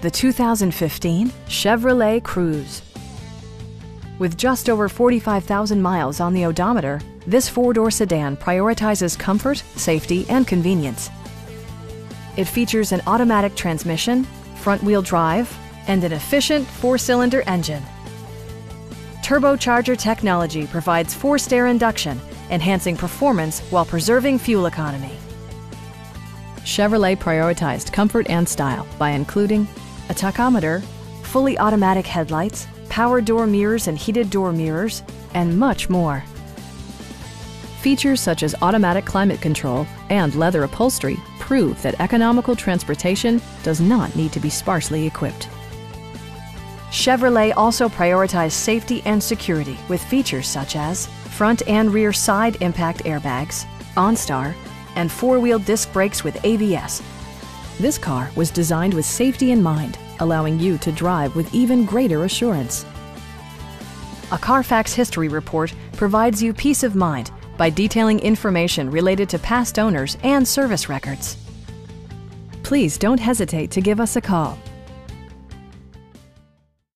the 2015 Chevrolet Cruze. With just over 45,000 miles on the odometer, this four-door sedan prioritizes comfort, safety, and convenience. It features an automatic transmission, front-wheel drive, and an efficient four-cylinder engine. Turbocharger technology provides forced air induction, enhancing performance while preserving fuel economy. Chevrolet prioritized comfort and style by including a tachometer, fully automatic headlights, power door mirrors and heated door mirrors, and much more. Features such as automatic climate control and leather upholstery prove that economical transportation does not need to be sparsely equipped. Chevrolet also prioritized safety and security with features such as front and rear side impact airbags, OnStar, and four-wheel disc brakes with ABS. This car was designed with safety in mind, allowing you to drive with even greater assurance. A Carfax history report provides you peace of mind by detailing information related to past owners and service records. Please don't hesitate to give us a call